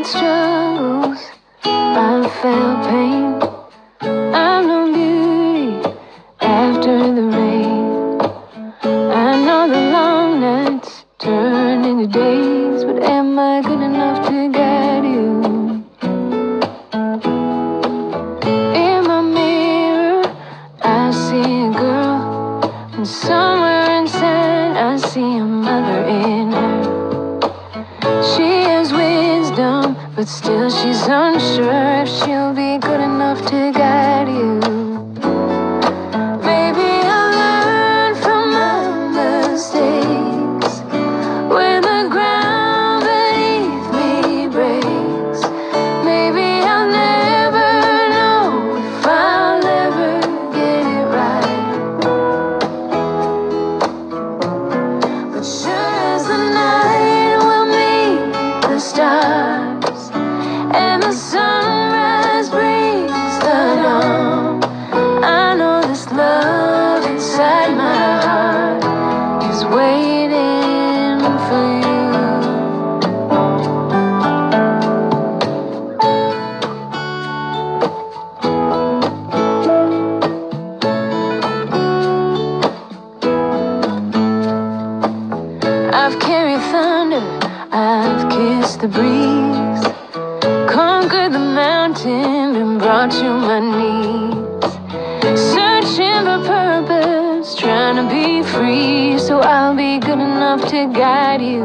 struggles, I felt pain. I'm known beauty after the rain. I know the long nights turn into days, but am I good enough to guide you? In my mirror, I see a girl, and somewhere inside, I see a mother but still she's unsure if she'll be good enough to guide you. I've carried thunder, I've kissed the breeze, conquered the mountain and brought to my knees. Searching for purpose, trying to be free, so I'll be good enough to guide you.